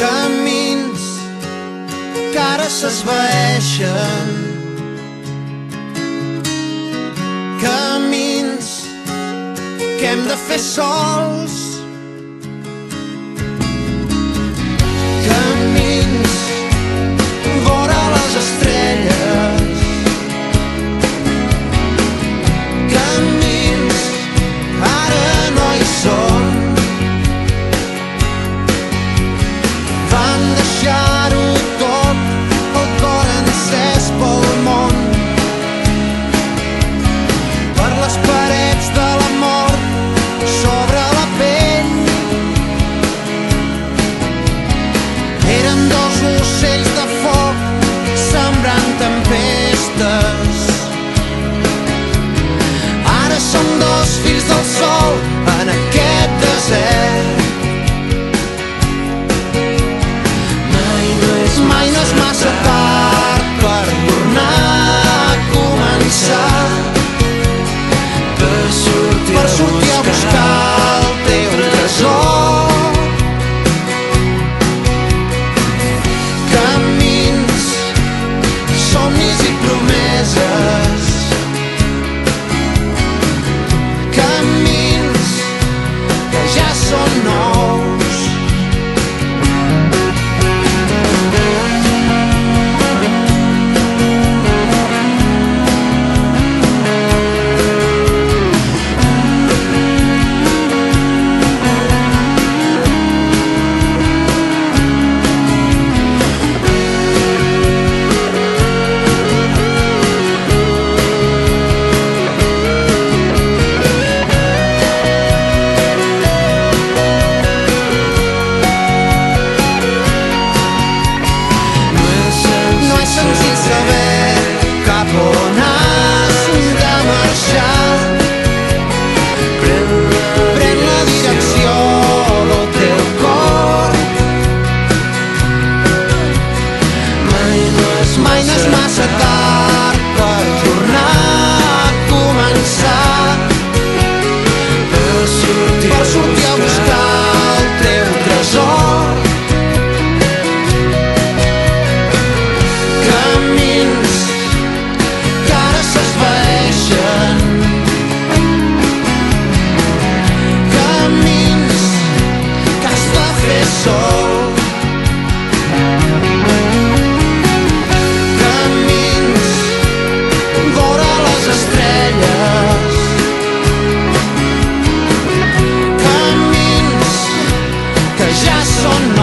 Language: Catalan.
camins que ara s'esvaeixen. Camins que hem de fer sols. volta. on